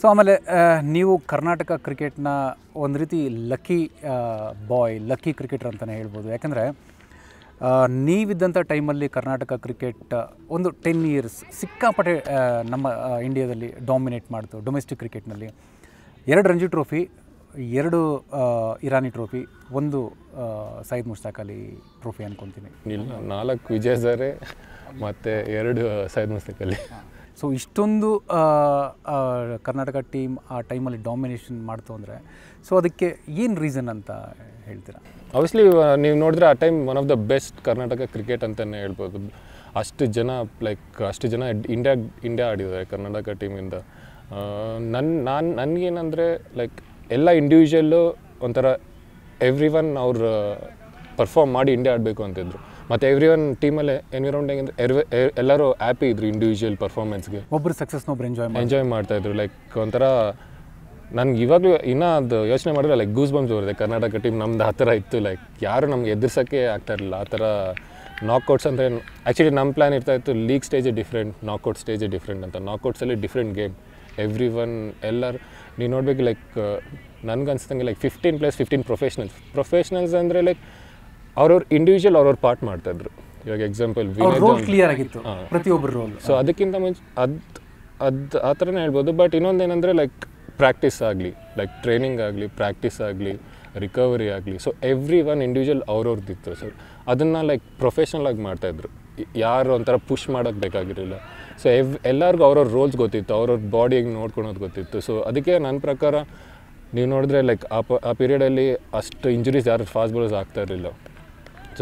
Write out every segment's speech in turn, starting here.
So ಆಮೇಲೆ ನೀವು ಕರ್ನಾಟಕ ಕ್ರಿಕೆಟ್ನ ಒಂದು ರೀತಿ ಲಕ್ಕಿ ಬಾಯ್ ಲಕ್ಕಿ ಕ್ರಿಕೆಟರ್ ಅಂತಲೇ ಹೇಳ್ಬೋದು. ಯಾಕಂದರೆ ನೀವಿದ್ದಂಥ ಟೈಮಲ್ಲಿ ಕರ್ನಾಟಕ ಕ್ರಿಕೆಟ್ ಒಂದು ಟೆನ್ ಇಯರ್ಸ್ ಸಿಕ್ಕಾಪಟ್ಟೆ ನಮ್ಮ ಇಂಡಿಯಾದಲ್ಲಿ ಡಾಮಿನೇಟ್ ಮಾಡ್ತು ಡೊಮೆಸ್ಟಿಕ್ ಕ್ರಿಕೆಟ್ನಲ್ಲಿ ಎರಡು ರಂಜಿ ಟ್ರೋಫಿ ಎರಡು ಇರಾನಿ ಟ್ರೋಫಿ ಒಂದು ಸೈದ್ ಮುಷ್ತಾಕ್ ಅಲಿ ಟ್ರೋಫಿ ಅನ್ಕೊತೀನಿ. ನಾಲ್ಕು ವಿಜಯ್ ಹಜಾರೆ ಮತ್ತು ಎರಡು ಸೈದ್ ಮುಸ್ತಕಲ್ಲಿ ಸೊ ಇಷ್ಟೊಂದು ಕರ್ನಾಟಕ ಟೀಮ್ ಆ ಟೈಮಲ್ಲಿ ಡಾಮಿನೇಷನ್ ಮಾಡ್ತು ಅಂದರೆ ಸೊ ಅದಕ್ಕೆ ಏನು ರೀಸನ್ ಅಂತ ಹೇಳ್ತೀರಾ? ಆಬ್ವಿಯಸ್ಲಿ ನೀವು ನೋಡಿದ್ರೆ ಆ time one of the best Karnataka cricket ಅಂತಲೇ ಹೇಳ್ಬೋದು. ಅಷ್ಟು ಜನ ಲೈಕ್ ಅಷ್ಟು ಜನ ಇಂಡಿಯಾ ಇಂಡಿಯಾ ಆಡಿದ್ದಾರೆ ಕರ್ನಾಟಕ ಟೀಮಿಂದ ನನ್ನ ನಾನು ನನಗೇನಂದರೆ ಲೈಕ್ ಎಲ್ಲ ಇಂಡಿವಿಜುವಲ್ಲು ಒಂಥರ ಎವ್ರಿ ಒನ್ ಅವ್ರು ಪರ್ಫಾರ್ಮ್ ಮಾಡಿ ಇಂಡಿಯಾ ಆಡಬೇಕು ಅಂತಿದ್ರು. ಮತ್ತು ಎವ್ರಿ ಒನ್ ಟೀಮಲ್ಲೇ ಎನ್ವಿರಾನ್ಮೆಂಟ್ ಹೆಂಗಂದ್ರೆ ಎರ್ವೆ- ಎಲ್ಲರೂ ಹ್ಯಾಪಿ ಇದ್ರು ಇಂಡಿವಿಜುವಲ್ ಪರ್ಫಾರ್ಮೆನ್ಸ್ಗೆ ಒಬ್ಬರು ಸಕ್ಸಸ್ ಒಬ್ರು ಎಂಜಾಯ್ ಎಂಜಾಯ್ ಎಂಜಾಯ್ ಮಾಡ್ತಾಯಿದ್ರು ಲೈಕ್ ಒಂಥರ ನನಗೆ ಇವಾಗಲೂ ಇನ್ನೂ ಅದು ಯೋಚನೆ ಮಾಡಿದ್ರೆ ಲೈಕ್ ಗೂಸ್ ಬಂಬ್ ಬರುತ್ತೆ. ಕರ್ನಾಟಕ ಟೀಮ್ ನಮ್ದು ಆ ಥರ ಇತ್ತು ಲೈಕ್ ಯಾರು ನಮ್ಗೆ ಎದುರ್ಸೋಕ್ಕೆ ಆಗ್ತಾ ಇರಲಿಲ್ಲ. ಆ ಥರ ನಾಕೌಟ್ಸ್ ಅಂದರೆ ಆ್ಯಕ್ಚುಲಿ ನಮ್ಮ ಪ್ಲ್ಯಾನ್ ಇರ್ತಾ ಇತ್ತು ಲೀಗ್ ಸ್ಟೇಜೇ ಡಿಫ್ರೆಂಟ್ ನಾಕ್ಔಟ್ ಸ್ಟೇಜ್ ಡಿಫ್ರೆಂಟ್ ಅಂತ. ನಾಕೌಟ್ಸಲ್ಲಿ ಡಿಫ್ರೆಂಟ್ ಗೇಮ್ ಎವ್ರಿ ಒನ್ ಎಲ್ಲರೂ ನೀವು ನೋಡ್ಬೇಕು like ನನಗನ್ಸ್ದಂಗೆ like fifteen plus fifteen professionals professionals ಅಂದರೆ ಲೈಕ್ ಅವ್ರವ್ರ ಇಂಡಿವಿಜುವಲ್ ಅವ್ರವ್ರ ಪಾರ್ಟ್ ಮಾಡ್ತಾಯಿದ್ರು ಇವಾಗ ಎಕ್ಸಾಂಪಲ್ ರೋಲ್ ಕ್ಲಿಯರ್ ಆಗಿತ್ತು. ಪ್ರತಿಯೊಬ್ಬರು ರೋಲ್ ಸೊ ಅದಕ್ಕಿಂತ ಮುಂಚೆ ಅದು ಅದು ಆ ಥರನೇ ಹೇಳ್ಬೋದು. ಬಟ್ ಇನ್ನೊಂದೇನೆಂದರೆ ಲೈಕ್ ಪ್ರಾಕ್ಟೀಸ್ ಆಗಲಿ ಲೈಕ್ ಟ್ರೈನಿಂಗ್ ಆಗಲಿ ಪ್ರಾಕ್ಟೀಸ್ ಆಗಲಿ ರಿಕವರಿ ಆಗಲಿ. ಸೊ ಎವ್ರಿ ಒನ್ ಇಂಡಿವಿಜುವಲ್ ಅವ್ರವ್ರದ್ದಿತ್ತು ಸರ್ ಅದನ್ನು ಲೈಕ್ ಪ್ರೊಫೆಷ್ನಲ್ ಆಗಿ ಮಾಡ್ತಾಯಿದ್ರು ಯಾರು ಒಂಥರ ಪುಷ್ ಮಾಡೋಕ್ಕೆ ಬೇಕಾಗಿರಲಿಲ್ಲ. ಸೊ ಎವ್ ಎಲ್ಲರಿಗೂ ಅವ್ರವ್ರ ರೋಲ್ಸ್ ಗೊತ್ತಿತ್ತು. ಅವ್ರವ್ರ ಬಾಡಿ ಹೆಂಗೆ ನೋಡ್ಕೊಳೋದು ಗೊತ್ತಿತ್ತು. ಸೊ ಅದಕ್ಕೆ ನನ್ನ ಪ್ರಕಾರ ನೀವು ನೋಡಿದ್ರೆ ಲೈಕ್ ಆ ಪ ಆ ಪೀರಿಯಡಲ್ಲಿ ಅಷ್ಟು ಇಂಜುರೀಸ್ ಯಾರು ಫಾಸ್ಟ್ ಬಾಲರ್ಸ್ ಆಗ್ತಾ ಇರಲಿಲ್ಲ.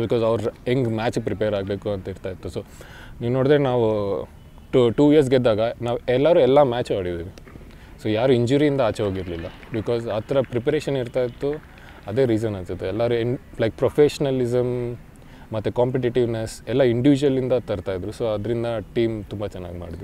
ಬಿಕಾಸ್ ಅವ್ರು ಹೆಂಗೆ ಮ್ಯಾಚ್ ಪ್ರಿಪೇರ್ ಆಗಬೇಕು ಅಂತ ಇರ್ತಾ ಇತ್ತು. ಸೊ ನೀವು ನೋಡಿದ್ರೆ ನಾವು ಟು ಟೂ ಇಯರ್ಸ್ ಗೆದ್ದಾಗ ನಾವು ಎಲ್ಲರೂ ಎಲ್ಲ ಮ್ಯಾಚ್ ಆಡಿದ್ದೀವಿ ಸೊ ಯಾರು ಇಂಜುರಿಯಿಂದ ಆಚೆ ಹೋಗಿರಲಿಲ್ಲ. ಬಿಕಾಸ್ ಆ ಥರ ಪ್ರಿಪರೇಷನ್ ಇರ್ತಾ ಇತ್ತು, ಅದೇ ರೀಸನ್ ಅನ್ಸುತ್ತೆ. ಎಲ್ಲರೂ ಎನ್ ಲೈಕ್ ಪ್ರೊಫೆಷ್ನಲಿಸಮ್ ಮತ್ತು ಕಾಂಪಿಟೇಟಿವ್ನೆಸ್ ಎಲ್ಲ ಇಂಡಿವಿಜುವಲಿಂದ ತರ್ತಾಯಿದ್ರು ಸೊ ಅದರಿಂದ ಟೀಮ್ ತುಂಬ ಚೆನ್ನಾಗಿ ಮಾಡಿದ್ವಿ.